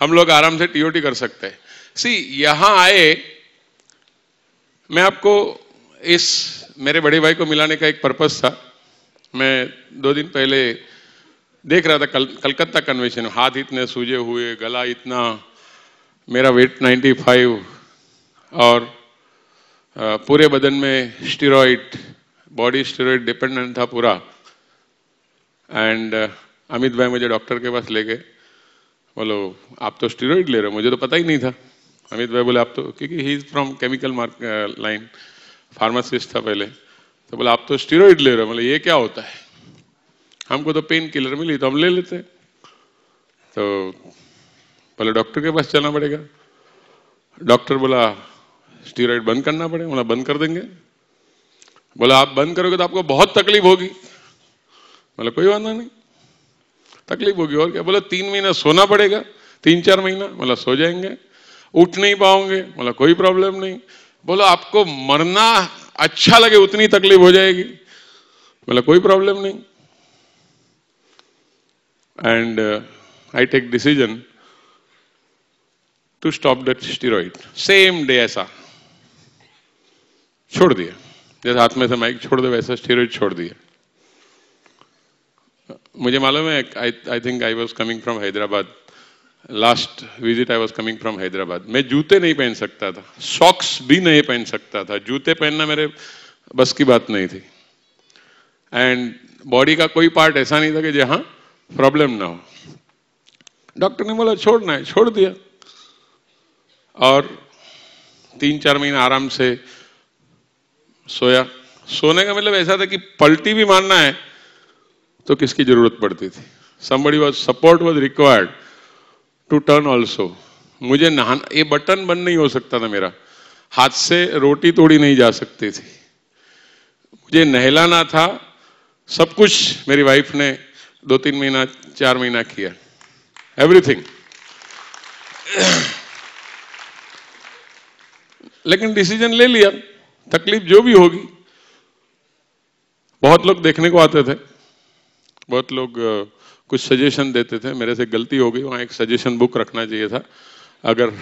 हम लोग आराम से टीओटी कर सकते हैं। सी यहाँ आए मैं आपको इस मेरे बड़े भाई को मिलाने का एक पर्पस था। मैं दो दिन पहले देख रहा था कल, कलकत्ता कन्वेंशन हाथ इतने सूजे हुए गला इतना मेरा वेट 95 और पूरे बदन में स्टीरोइड बॉडी स्टीरोइड डिपेंडेंट था पूरा। एंड अमित भाई मुझे डॉक्टर के पास ले गए। बोलो, आप तो स्टीरोइड ले रहे हो, मुझे तो पता ही नहीं था। अमित भाई बोले, आप तो क्योंकि he is from chemical mark line pharmacist था पहले। तो बोले, आप तो स्टीरोइड ले रहे हो, बोले, ये क्या होता है? हमको तो पेन किलर मिली तो हम ले लेते तो बोले डॉक्टर के पास चलना पड़ेगा। डॉक्टर बोला स्टीरोइड बंद करना पड़ेगा। बोला, बंद कर देंगे। बोला, आप बंद करोगे तो आपको बहुत तकलीफ़ होगी। बोला, कोई वादा नहीं। तकलीफ़ होगी और क्या? बोला, तीन महीना सोना पड़ेगा, तीन चार महीना। बोला, सो जाएँगे, उठ नहीं पाओगे। बोला, कोई प्रॉब्लम नहीं। बोला, आपको मरना अच्छा लगे, उतनी तकलीफ़ हो जाएगी। बोला, कोई प्रॉब्लम नहीं। And I take decision to stop that steroid same day ऐसा। छोड़ दिया। जैसे हाथ में से माइक छोड़ दे, वैसा स्टीरोइड छोड़ दिया। मुझे मालूम है I think I was coming from Hyderabad last visit I was coming from Hyderabad मैं जूते नहीं पहन सकता था सॉक्स भी नहीं पहन सकता था। जूते पहनना मेरे बस की बात नहीं थी। एंड बॉडी का कोई पार्ट ऐसा नहीं था कि जहाँ प्रॉब्लम ना हो। डॉक्टर ने बोला छोड़ना है छोड़ दिया। और तीन चार महीने आराम से सोया। सोने का मतलब ऐसा था कि पलटी भी मारना है तो किसकी ज़रूरत पड़ती थी? Somebody was, support was required to turn also मुझे नहाना, ये बटन बंद नहीं हो सकता था मेरा। हाथ से रोटी तोड़ी नहीं जा सकती थी। मुझे नहलाना था। सब कुछ मेरी वाइफ ने दो तीन महीना, चार महीना किया। एवरीथिंग लेकिन डिसीज़न ले लिया। तकलीफ़ जो भी होगी। बहुत लोग देखने को आते थे। बहुत लोग कुछ सजेशन देते थे मेरे से गलती हो गई वहाँ एक सजेशन बुक रखना चाहिए था। अगर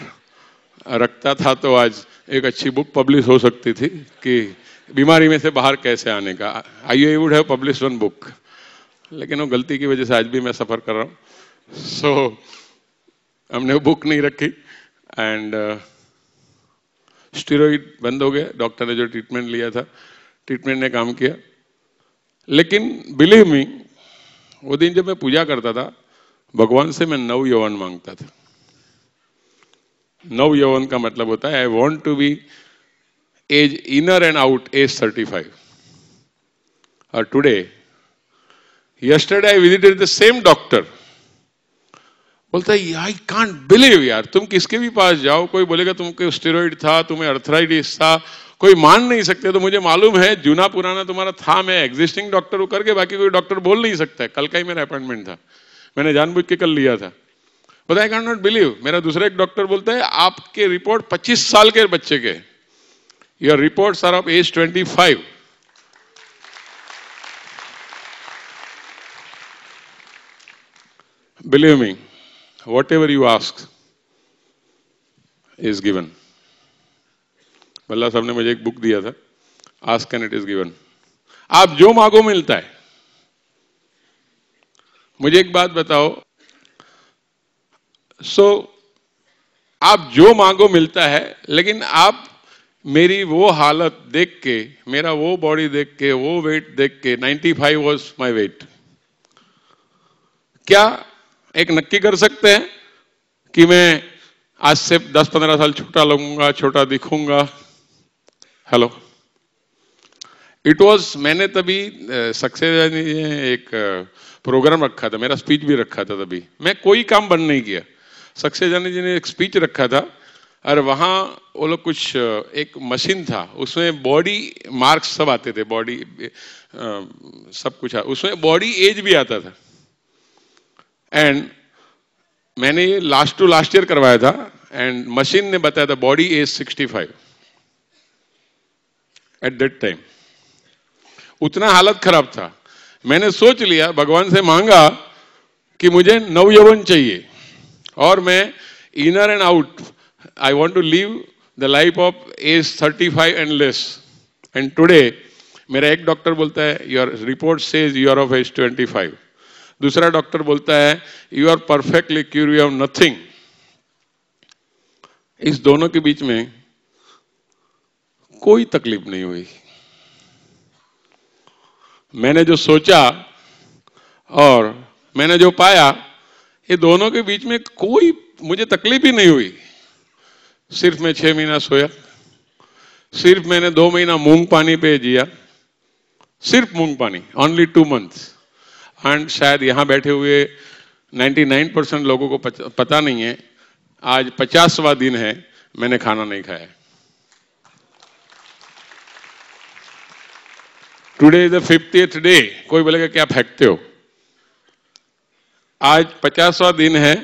रखता था तो आज एक अच्छी बुक पब्लिश हो सकती थी कि बीमारी में से बाहर कैसे आने का। I you would have publish one book लेकिन वो गलती की वजह से आज भी मैं सफ़र कर रहा हूँ। सो so, हमने वो बुक नहीं रखी एंड स्टीरोइड uh, बंद हो गया। डॉक्टर ने जो ट्रीटमेंट लिया था ट्रीटमेंट ने काम किया। लेकिन बिलीव मी वो दिन जब मैं पूजा करता था, भगवान से मैं नव यौवन माँगता था। नव यौवन का मतलब होता है I want to be age inner and out age thirty five और today yesterday I visited the same doctor बोलता है आई कांट बिलीव यार, तुम किसके भी पास जाओ, कोई बोलेगा तुमको स्टेरॉइड था, तुम्हें अर्थराइटिस था कोई मान नहीं सकते तो मुझे मालूम है, जूना पुराना तुम्हारा था, मैं एग्जिस्टिंग डॉक्टर को करके बाकी कोई डॉक्टर बोल नहीं सकता कल का ही मेरा अपॉइंटमेंट था। मैंने जानबूझ के कल लिया था। But I can not believe मेरा दूसरा एक डॉक्टर बोलता है, आपके रिपोर्ट 25 साल के बच्चे के। Your report are of age 25 believe me whatever you ask is given Balla साहब ने मुझे एक बुक दिया था ask and it is given आप जो मांगो मिलता है। मुझे एक बात बताओ। सो so, आप जो मांगो मिलता है लेकिन आप मेरी वो हालत देख के मेरा वो बॉडी देख के वो वेट देख के 95 फाइव वॉज़ माई वेट क्या एक नक्की कर सकते हैं कि मैं आज से 10-15 साल छोटा लगूँगा छोटा दिखूँगा? हेलो इट वॉज़ मैंने तभी सक्सेस एक प्रोग्राम रखा था मेरा स्पीच भी रखा था तभी। मैं कोई काम बंद नहीं किया। सक्सेस जानी जी ने एक स्पीच रखा था और वहाँ वो लोग कुछ एक मशीन था उसमें बॉडी मार्क्स सब आते थे बॉडी सब कुछ आ, उसमें बॉडी एज भी आता था। एंड मैंने ये लास्ट टू लास्ट ईयर करवाया था एंड मशीन ने बताया था body age 65 at that time उतना हालत खराब था। मैंने सोच लिया, भगवान से मांगा कि मुझे नव यौवन चाहिए। और मैं inner and out I want to live the life of age thirty five and less and today मेरा एक डॉक्टर बोलता है your report says you are of age twenty five दूसरा डॉक्टर बोलता है you are perfectly cure you have nothing इस दोनों के बीच में कोई तकलीफ़ नहीं हुई। मैंने जो सोचा और मैंने जो पाया, ये दोनों के बीच में कोई मुझे तकलीफ़ ही नहीं हुई। सिर्फ़ मैं छह महीना सोया। सिर्फ़ मैंने दो महीना मूंग पानी पे जिया। सिर्फ़ मूंग पानी ओनली टू मंथ्स एंड शायद यहाँ बैठे हुए 99 परसेंट लोगों को पता नहीं है। आज पचासवा दिन है, मैंने खाना नहीं खाया। Today is the fifth day कोई बोलेगा, क्या फेंकते हो? आज पचासवा दिन है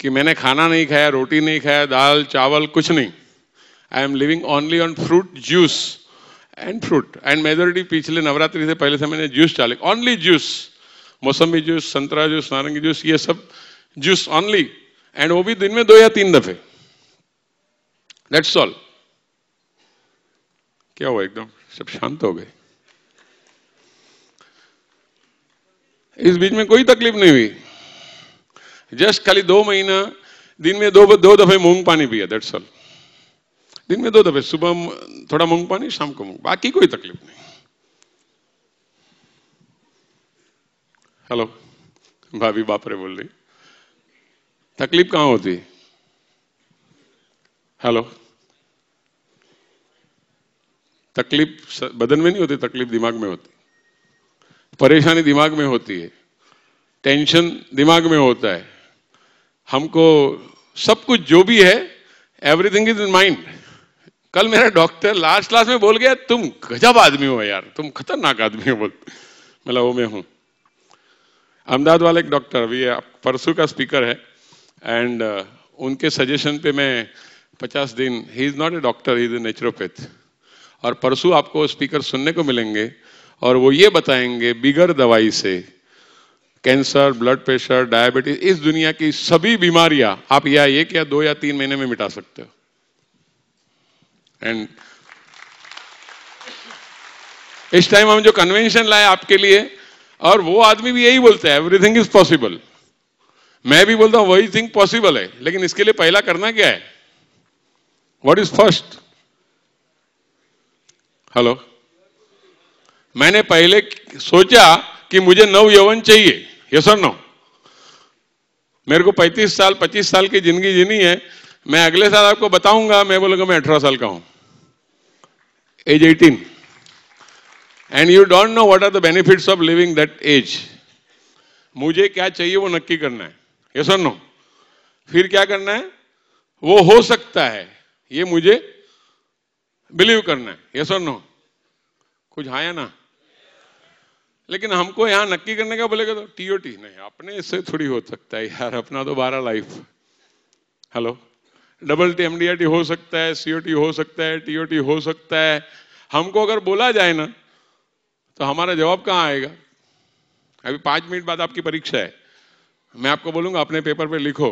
कि मैंने खाना नहीं खाया, रोटी नहीं खाया, दाल, चावल, कुछ नहीं। I am living only on fruit juice and fruit and majority पिछले नवरात्रि से पहले से मैंने जूस चाले ओनली जूस मौसमी जूस संतरा जूस नारंगी जूस ये सब जूस ओनली एंड वो भी दिन में दो या तीन दफे। दैट्स ऑल क्या हुआ एकदम? सब शांत हो गए। इस बीच में कोई तकलीफ़ नहीं हुई। जस्ट खाली दो महीना, दिन में दो दो दफे मूंग पानी पिया दैट्स ऑल दिन में दो दफे, सुबह थोड़ा मूंग पानी, शाम को मूंग। बाकी कोई तकलीफ़ नहीं। हेलो भाभी बाप रे बोल रही। तकलीफ़ कहाँ होती? हेलो तकलीफ़ बदन में नहीं होती, तकलीफ़ दिमाग में होती। परेशानी दिमाग में होती है टेंशन दिमाग में होता है। हमको सब कुछ जो भी है एवरीथिंग इज़ इन माइंड कल मेरा डॉक्टर लास्ट क्लास में बोल गया तुम गजब आदमी हो यार तुम खतरनाक आदमी हो। बोल मतलब वो मैं हूँ। अहमदाबाद वाले एक डॉक्टर अभी परसों का स्पीकर है। एंड uh, उनके सजेशन पे मैं पचास दिन he is not a doctor he is a naturopath और परसों आपको स्पीकर सुनने को मिलेंगे। और वो ये बताएँगे बिगर दवाई से, कैंसर, ब्लड प्रेशर, डायबिटीज़, इस दुनिया की सभी बीमारियाँ आप या एक या दो या तीन महीने में मिटा सकते हो। एंड इस टाइम हम जो कन्वेंशन लाए आपके लिए, और वो आदमी भी यही बोलता है एवरीथिंग इज़ पॉसिबल मैं भी बोलता हूँ, वही थिंग पॉसिबल है. लेकिन इसके लिए पहला करना क्या है? वॉट इज़ फ़र्स्ट हेलो मैंने पहले सोचा कि मुझे नव यौवन चाहिए। ये सर नो मेरे को 35 साल 25 साल की ज़िंदगी जीनी है। मैं अगले साल आपको बताऊँगा, मैं बोलूँगा, मैं अठारह साल का हूँ। Age 18 and you don't know what are the benefits of living that age मुझे क्या चाहिए वो नक्की करना है। ये सर नो फिर क्या करना है? वो हो सकता है। ये मुझे बिलीव करना है। ये सर नो कुछ आया ना? लेकिन हमको यहाँ नक्की करने का बोलेगा तो टीओटी नहीं, अपने इससे थोड़ी हो सकता है यार, अपना तो बारह life hello double T MDIT हो सकता है सीओटी हो सकता है टीओटी हो सकता है। हमको अगर बोला जाए ना तो हमारा जवाब कहाँ आएगा? अभी पाँच मिनट बाद आपकी परीक्षा है। मैं आपको बोलूँगा, अपने पेपर पे लिखो।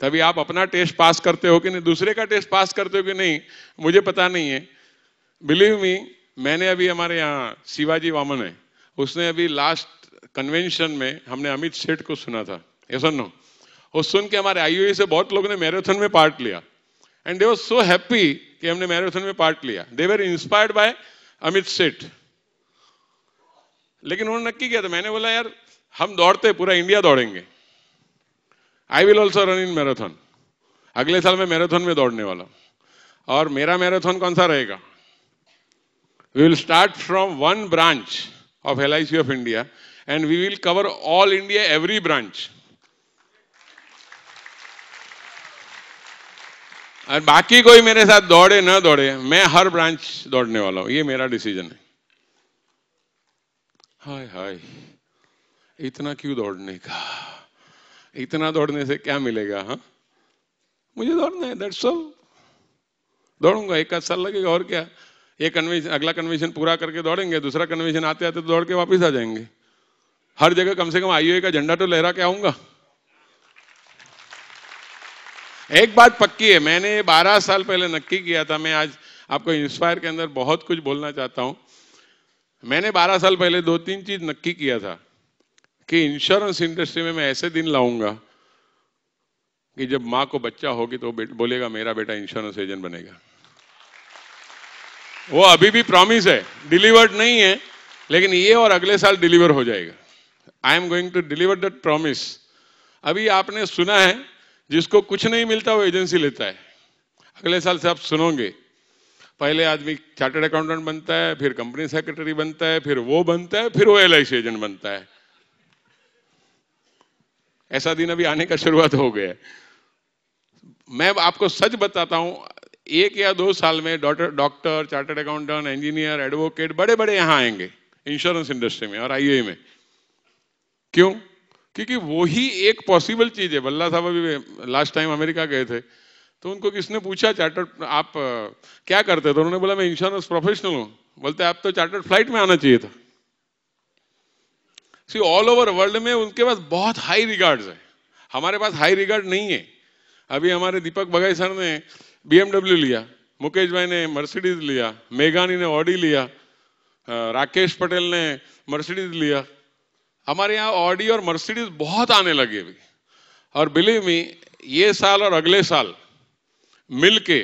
तभी आप अपना टेस्ट पास करते हो कि नहीं? दूसरे का टेस्ट पास करते हो कि नहीं? मुझे पता नहीं है। बिलीव मी मैंने अभी हमारे यहाँ शिवाजी वामन है। उसने अभी लास्ट कन्वेंशन में हमने अमित सेठ को सुना था। ऐसा नो वो सुन के हमारे आई से बहुत लोगों ने मैराथन में पार्ट लिया। एंड दे सो हैप्पी कि हमने मैराथन में पार्ट लिया। They were inspired by Amit Seth. लेकिन उन्होंने नक्की किया था। मैंने बोला, यार, हम दौड़ते, पूरा इंडिया दौड़ेंगे। I will also run in marathon अगले साल मैं मैराथन में दौड़ने वाला और मेरा मैराथन कौन सा रहेगा? We will start from one branch I C of India and we will cover all India every branch और बाकी कोई मेरे साथ दौड़े, ना दौड़े, मैं हर ब्रांच दौड़ने वाला हूँ। ये मेरा डिसीज़न है। हाय हाय, इतना क्यों दौड़ने का? इतना दौड़ने से क्या मिलेगा हाँ? मुझे दौड़ना है दैट्स ऑल दौड़ूँगा, एक आध साल लगेगा, और क्या? ये कन्वेंशन अगला कन्वेंशन पूरा करके दौड़ेंगे, दूसरा कन्वेंशन आते आते दौड़ के वापस आ जाएँगे। हर जगह कम से कम आईओए का झंडा तो लहरा के आऊँगा। एक बात पक्की है, मैंने 12 साल पहले नक्की किया था, मैं आज आपको इंस्पायर के अंदर बहुत कुछ बोलना चाहता हूँ। मैंने 12 साल पहले दो तीन चीज़ नक्की किया था कि इंश्योरेंस इंडस्ट्री में मैं ऐसे दिन लाऊँगा कि जब माँ को बच्चा होगी तो बोलेगा, मेरा बेटा इंश्योरेंस एजेंट बनेगा। वो अभी भी प्रॉमिस है डिलीवर्ड नहीं है, लेकिन ये और अगले साल डिलीवर हो जाएगा। I am going to deliver that promise अभी आपने सुना है, जिसको कुछ नहीं मिलता वो एजेंसी लेता है। अगले साल से आप सुनोगे। पहले आदमी चार्टर्ड अकाउंटेंट बनता है, फिर कंपनी सेक्रेटरी बनता है, फिर वो बनता है, फिर वो एल एजेंट बनता है। ऐसा दिन अभी आने का शुरुआत हो गया मैं आपको सच बताता हूँ एक या दो साल में doctor doctor, chartered accountant, engineer, advocate बड़े बड़े यहाँ आएँगे, इंश्योरेंस इंडस्ट्री में और आईए में। क्यों? क्योंकि वही एक पॉसिबल चीज़ है। बल्ला साहब अभी लास्ट टाइम अमेरिका गए थे तो उनको किसने पूछा, चार्टर्ड, आप क्या करते थे? उन्होंने बोला, मैं इंश्योरेंस प्रोफेशनल हूँ। बोलते, आप तो चार्टर्ड फ़्लाइट में आना चाहिए था। सी ऑल ओवर वर्ल्ड में उनके पास बहुत हाई रिगार्ड्स है। हमारे पास हाई रिगार्ड नहीं है। अभी हमारे दीपक बघाई सर ने बीएमडब्ल्यू लिया, मुकेश भाई ने मर्सिडीज लिया, मेघानी ने ऑडी लिया राकेश पटेल ने मर्सिडीज लिया। हमारे यहाँ ऑडी और मर्सिडीज बहुत आने लगे अभी और बिलीव मी ये साल और अगले साल मिलके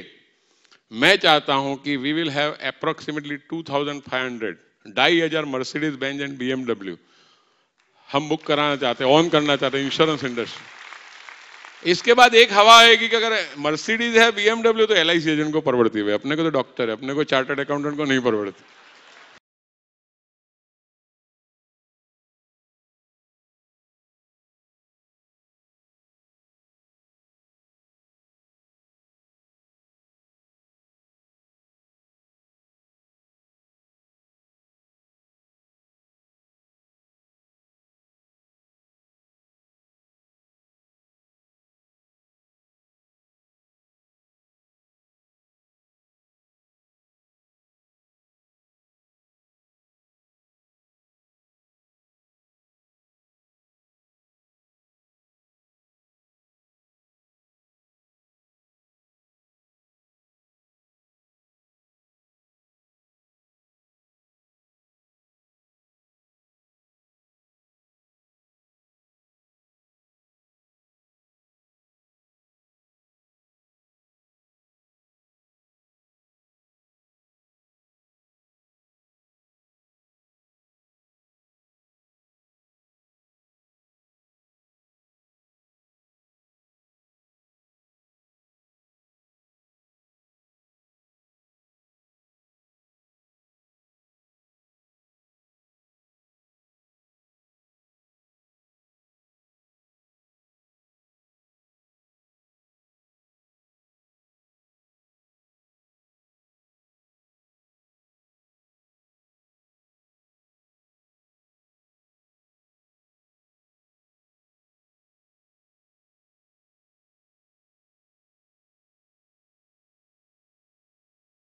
मैं चाहता हूँ कि वी विल हैव अप्रोक्सीमेटली 2500 ढाई हज़ार मर्सिडीज बेंज एंड बीएमडब्ल्यू हम बुक कराना चाहते हैं ऑन करना चाहते हैं इंश्योरेंस इंडस्ट्री इसके बाद एक हवा आएगी कि अगर मर्सिडीज है बीएमडब्ल्यू तो LIC एजेंट को परवड़ती हुई अपने को तो डॉक्टर है, अपने को चार्टर्ड अकाउंटेंट को नहीं परवड़ती।